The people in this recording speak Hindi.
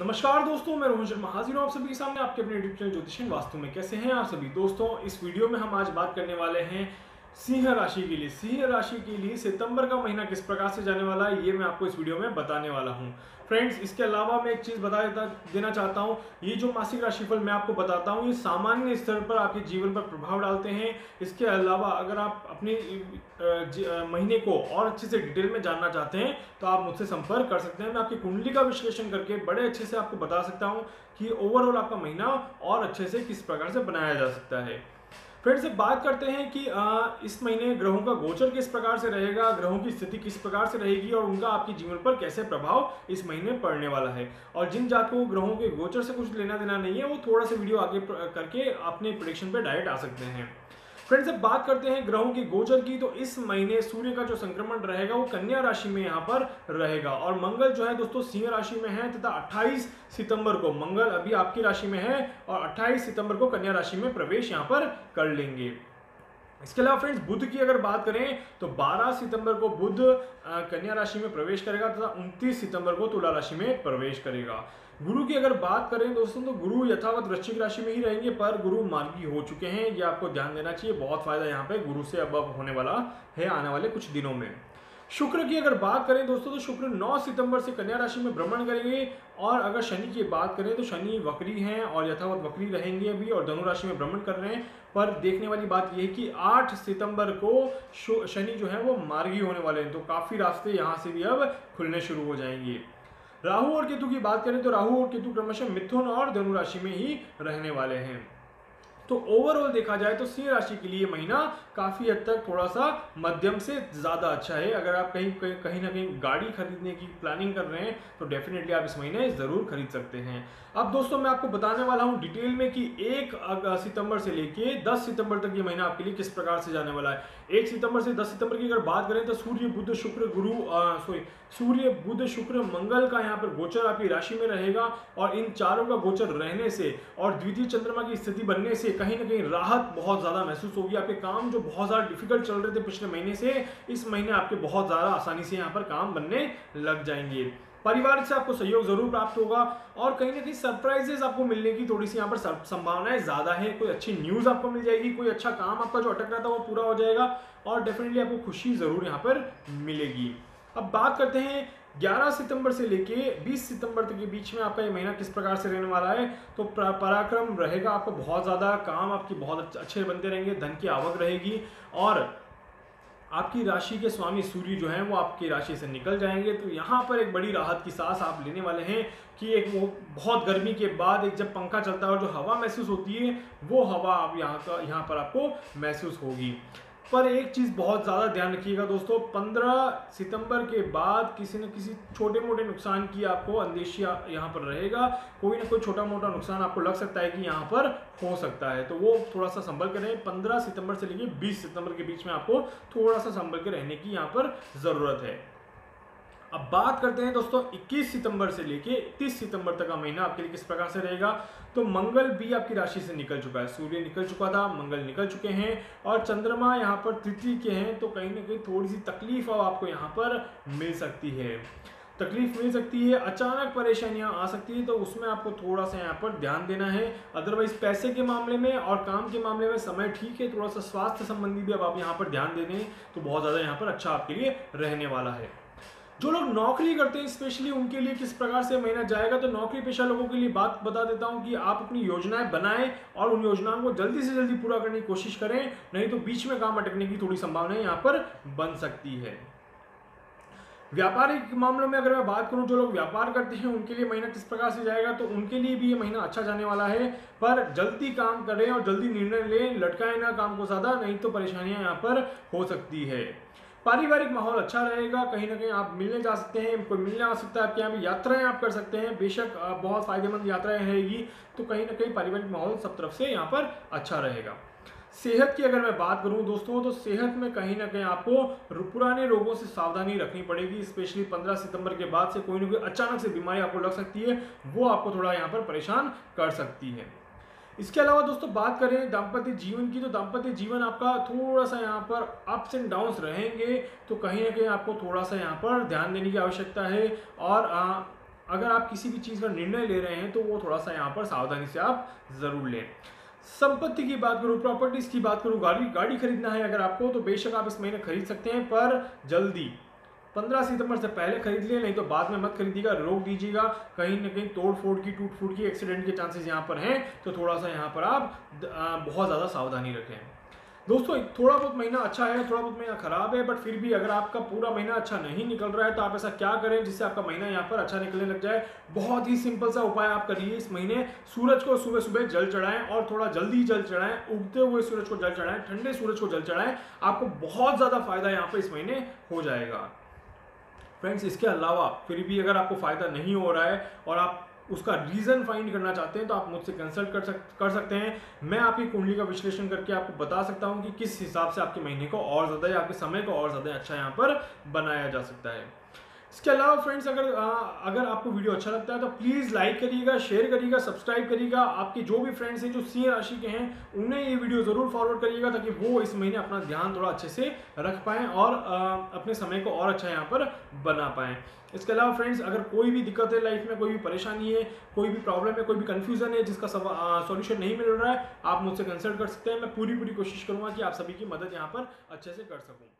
नमस्कार दोस्तों, मैं रोहन शर्मा हाजिर हूँ आप सभी के सामने आपके अपने यूट्यूब चैनल ज्योतिषन वास्तु में। कैसे हैं आप सभी? दोस्तों, इस वीडियो में हम आज बात करने वाले हैं सिंह राशि के लिए। सिंह राशि के लिए सितंबर का महीना किस प्रकार से जाने वाला है, ये मैं आपको इस वीडियो में बताने वाला हूँ। फ्रेंड्स, इसके अलावा मैं एक चीज़ बता देना चाहता हूँ, ये जो मासिक राशिफल मैं आपको बताता हूँ, ये सामान्य स्तर पर आपके जीवन पर प्रभाव डालते हैं। इसके अलावा अगर आप अपने महीने को और अच्छे से डिटेल में जानना चाहते हैं तो आप मुझसे संपर्क कर सकते हैं। मैं आपकी कुंडली का विश्लेषण करके बड़े अच्छे से आपको बता सकता हूँ कि ओवरऑल आपका महीना और अच्छे से किस प्रकार से बनाया जा सकता है। फ्रेंड्स से बात करते हैं कि इस महीने ग्रहों का गोचर किस प्रकार से रहेगा, ग्रहों की स्थिति किस प्रकार से रहेगी और उनका आपके जीवन पर कैसे प्रभाव इस महीने पड़ने वाला है। और जिन जातकों को ग्रहों के गोचर से कुछ लेना देना नहीं है, वो थोड़ा सा वीडियो आगे करके अपने प्रोडिक्शन पर डायरेक्ट आ सकते हैं। फ्रेंड्स अब बात करते हैं ग्रहों की, गोचर की। तो इस महीने सूर्य का जो संक्रमण रहेगा, वो कन्या राशि में यहाँ पर रहेगा। और मंगल जो है दोस्तों, सिंह राशि में है तथा 28 सितंबर को। मंगल अभी आपकी राशि में है और 28 सितंबर को कन्या राशि में प्रवेश यहाँ पर कर लेंगे। इसके अलावा फ्रेंड्स, बुध की अगर बात करें तो 12 सितंबर को बुध कन्या राशि में प्रवेश करेगा तथा 29 सितंबर को तुला राशि में प्रवेश करेगा। गुरु की अगर बात करें दोस्तों तो गुरु यथावत वृश्चिक राशि में ही रहेंगे, पर गुरु मार्गी हो चुके हैं। ये आपको ध्यान देना चाहिए, बहुत फ़ायदा यहाँ पे गुरु से अब होने वाला है आने वाले कुछ दिनों में। शुक्र की अगर बात करें दोस्तों तो शुक्र 9 सितंबर से कन्या राशि में भ्रमण करेंगे। और अगर शनि की बात करें तो शनि वक्री हैं और यथावत वक्री रहेंगे अभी और धनु राशि में भ्रमण कर रहे हैं। पर देखने वाली बात यह है कि 8 सितंबर को शनि जो है वो मार्गी होने वाले हैं। तो काफ़ी रास्ते यहाँ से भी अब खुलने शुरू हो जाएँगे। राहु और केतु की बात करें तो राहु और केतु क्रमशः मिथुन और धनु राशि में ही रहने वाले हैं। तो ओवरऑल देखा जाए तो सिंह राशि के लिए महीना काफ़ी हद तक थोड़ा सा मध्यम से ज़्यादा अच्छा है। अगर आप कहीं कहीं कहीं ना कहीं गाड़ी खरीदने की प्लानिंग कर रहे हैं तो डेफिनेटली आप इस महीने ज़रूर खरीद सकते हैं। अब दोस्तों, मैं आपको बताने वाला हूँ डिटेल में कि एक सितंबर से लेके दस सितंबर तक ये महीना आपके लिए किस प्रकार से जाने वाला है। एक सितंबर से दस सितंबर की अगर बात करें तो सूर्य बुद्ध शुक्र, गुरु सॉरी सूर्य बुद्ध शुक्र, मंगल का यहाँ पर गोचर आपकी राशि में रहेगा और इन चारों का गोचर रहने से और द्वितीय चंद्रमा की स्थिति बनने से कहीं ना कहीं राहत बहुत ज़्यादा महसूस होगी। आपके काम जो बहुत ज़्यादा डिफ़िकल्ट चल रहे थे पिछले महीने से, इस महीने आपके बहुत ज़्यादा आसानी से यहाँ पर काम बनने लग जाएँगे। परिवार से आपको सहयोग ज़रूर प्राप्त होगा और कहीं ना कहीं सरप्राइजेस आपको मिलने की थोड़ी सी यहाँ पर संभावनाएँ ज़्यादा है। कोई अच्छी न्यूज़ आपको मिल जाएगी, कोई अच्छा काम आपका जो अटक रहा था वो पूरा हो जाएगा और डेफिनेटली आपको खुशी ज़रूर यहाँ पर मिलेगी। अब बात करते हैं 11 सितंबर से लेके 20 सितंबर तक के बीच में आपका ये महीना किस प्रकार से रहने वाला है तो पराक्रम रहेगा आपका, बहुत ज़्यादा काम आपकी बहुत अच्छे बनते रहेंगे, धन की आवक रहेगी और आपकी राशि के स्वामी सूर्य जो हैं वो आपकी राशि से निकल जाएँगे। तो यहाँ पर एक बड़ी राहत की सांस आप लेने वाले हैं कि एक वो बहुत गर्मी के बाद एक जब पंखा चलता है और जो हवा महसूस होती है, वो हवा आप यहाँ का, यहाँ पर आपको महसूस होगी। पर एक चीज़ बहुत ज़्यादा ध्यान रखिएगा दोस्तों 15 सितंबर के बाद किसी न किसी छोटे मोटे नुकसान की आपको अंदेशिया यहाँ पर रहेगा। कोई ना कोई छोटा मोटा नुकसान आपको लग सकता है कि यहाँ पर हो सकता है। तो वो थोड़ा सा संभल कर रहें। पंद्रह सितंबर से लेकर बीस सितंबर के बीच में आपको थोड़ा सा संभल के रहने की यहाँ पर ज़रूरत है। अब बात करते हैं दोस्तों 21 सितंबर से लेके 30 सितंबर तक का महीना आपके लिए किस प्रकार से रहेगा? तो मंगल भी आपकी राशि से निकल चुका है। सूर्य निकल चुका था, मंगल निकल चुके हैं और चंद्रमा यहाँ पर तृतीय के हैं तो कहीं ना कहीं थोड़ी सी तकलीफ़ अब आपको यहाँ पर मिल सकती है। तकलीफ़ मिल सकती है, अचानक परेशानियाँ आ सकती है तो उसमें आपको थोड़ा सा यहाँ पर ध्यान देना है। अदरवाइज़ पैसे के मामले में और काम के मामले में समय ठीक है, थोड़ा सा स्वास्थ्य संबंधी भी अब आप यहाँ पर ध्यान दे दें तो बहुत ज़्यादा यहाँ पर अच्छा आपके लिए रहने वाला है। जो लोग नौकरी करते हैं स्पेशली उनके लिए किस प्रकार से महीना जाएगा तो नौकरी पेशा लोगों के लिए बात बता देता हूँ कि आप अपनी योजनाएँ बनाएँ और उन योजनाओं को जल्दी से जल्दी पूरा करने की कोशिश करें, नहीं तो बीच में काम अटकने की थोड़ी संभावना यहाँ पर बन सकती है। व्यापारिक मामलों में अगर मैं बात करूँ, जो लोग व्यापार करते हैं, उनके लिए महीना किस प्रकार से जाएगा तो उनके लिए भी ये महीना अच्छा जाने वाला है, पर जल्दी काम करें और जल्दी निर्णय लें, लटकाएँ ना काम को ज़्यादा, नहीं तो परेशानियाँ यहाँ पर हो सकती है। पारिवारिक माहौल अच्छा रहेगा, कहीं ना कहीं आप मिलने जा सकते हैं, कोई मिलने आ सकता है आपके यहाँ यात्राएँ आप कर सकते हैं, बेशक बहुत फ़ायदेमंद यात्राएँ रहेगी तो कहीं ना कहीं पारिवारिक माहौल सब तरफ़ से यहाँ पर अच्छा रहेगा। सेहत की अगर मैं बात करूँ दोस्तों तो सेहत में कहीं ना कहीं आपको पुराने रोगों से सावधानी रखनी पड़ेगी, स्पेशली 15 सितंबर के बाद से कोई ना कोई अचानक से बीमारी आपको लग सकती है, वो आपको थोड़ा यहाँ पर परेशान कर सकती है। इसके अलावा दोस्तों बात करें दाम्पत्य जीवन की तो दाम्पत्य जीवन आपका थोड़ा सा यहाँ पर अप्स एंड डाउन्स रहेंगे तो कहीं ना कहीं आपको थोड़ा सा यहाँ पर ध्यान देने की आवश्यकता है। और आ, अगर आप किसी भी चीज़ का निर्णय ले रहे हैं तो वो थोड़ा सा यहाँ पर सावधानी से आप ज़रूर लें। संपत्ति की बात करूँ प्रॉपर्टीज़ की बात करूँ गाड़ी गाड़ी खरीदना है अगर आपको तो बेशक आप इस महीने खरीद सकते हैं पर जल्दी। पंद्रह सितंबर से पहले खरीद लिए, नहीं तो बाद में मत खरीदिएगा, रोक दीजिएगा। कहीं ना कहीं तोड़ फोड़ की, टूट फूट की एक्सीडेंट के चांसेस यहाँ पर हैं तो थोड़ा सा यहाँ पर आप बहुत ज़्यादा सावधानी रखें। दोस्तों थोड़ा बहुत महीना अच्छा है, थोड़ा बहुत महीना खराब है बट फिर भी अगर आपका पूरा महीना अच्छा नहीं निकल रहा है तो आप ऐसा क्या करें जिससे आपका महीना यहाँ पर अच्छा निकलने लग जाए? बहुत ही सिंपल सा उपाय आप करिए इस महीने। सूरज को सुबह सुबह जल चढ़ाएँ और थोड़ा जल्दी जल चढ़ाएँ। उगते हुए सूरज को जल चढ़ाएँ, ठंडे सूरज को जल चढ़ाएँ। आपको बहुत ज़्यादा फ़ायदा यहाँ पर इस महीने हो जाएगा। फ्रेंड्स इसके अलावा फिर भी अगर आपको फ़ायदा नहीं हो रहा है और आप उसका रीज़न फाइंड करना चाहते हैं तो आप मुझसे कंसल्ट कर सक, कर सकते हैं। मैं आपकी कुंडली का विश्लेषण करके आपको बता सकता हूँ कि किस हिसाब से आपके महीने को और ज़्यादा या आपके समय को और ज़्यादा अच्छा यहाँ पर बनाया जा सकता है। इसके अलावा फ्रेंड्स अगर आ, अगर आपको वीडियो अच्छा लगता है तो प्लीज़ लाइक करिएगा शेयर करिएगा सब्सक्राइब करिएगा। आपके जो भी फ्रेंड्स हैं जो सिंह राशि के हैं उन्हें ये वीडियो ज़रूर फॉरवर्ड करिएगा ताकि वो इस महीने अपना ध्यान थोड़ा अच्छे से रख पाएँ और आ, अपने समय को और अच्छा यहाँ पर बना पाएँ। इसके अलावा फ्रेंड्स अगर कोई भी दिक्कत है लाइफ में कोई भी परेशानी है कोई भी प्रॉब्लम है कोई भी कन्फ्यूज़न है जिसका सॉल्यूशन नहीं मिल रहा है आप मुझसे कंसल्ट कर सकते हैं। मैं पूरी पूरी कोशिश करूँगा कि आप सभी की मदद यहाँ पर अच्छे से कर सकूँ।